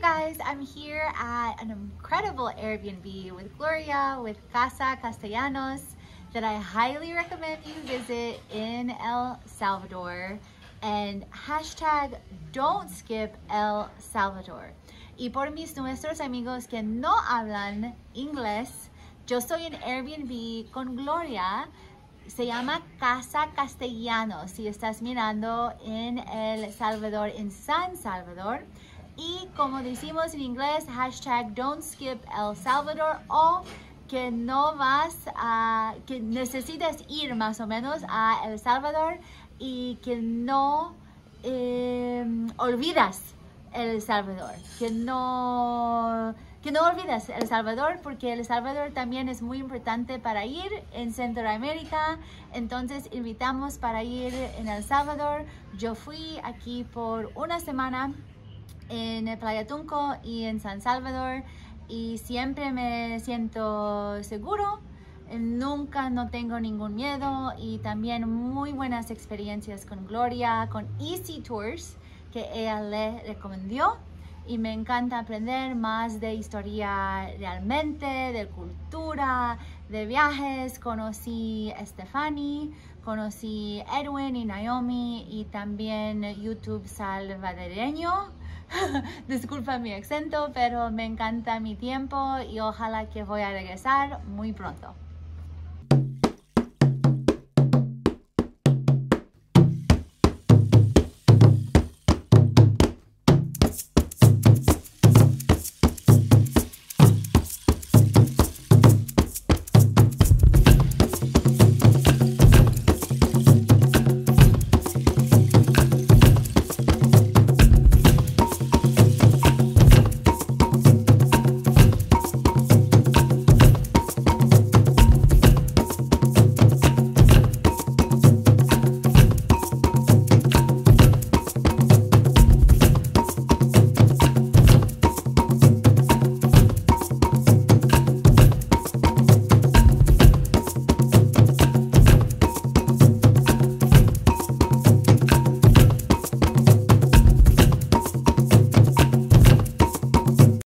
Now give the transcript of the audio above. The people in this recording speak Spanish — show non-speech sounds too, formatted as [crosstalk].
guys, I'm here at an incredible Airbnb with Gloria with Casa Castellanos that I highly recommend you visit in El Salvador and hashtag don't skip El Salvador. Y por mis nuestros amigos que no hablan inglés, yo estoy en Airbnb con Gloria se llama Casa Castellanos si estás mirando en El Salvador, en San Salvador. Y como decimos en inglés, hashtag don't skip El Salvador o que no vas a, que necesitas ir más o menos a El Salvador y que no eh, olvidas El Salvador, que no que no olvides El Salvador porque El Salvador también es muy importante para ir en Centroamérica. Entonces invitamos para ir en El Salvador. Yo fui aquí por una semana en Playa Tunco y en San Salvador y siempre me siento seguro. Nunca no tengo ningún miedo y también muy buenas experiencias con Gloria, con Easy Tours que ella le recomendó y me encanta aprender más de historia realmente, de cultura, de viajes. Conocí a Stephanie, conocí Edwin y Naomi y también YouTube salvadoreño. [laughs] Disculpa mi acento, pero me encanta mi tiempo y ojalá que voy a regresar muy pronto.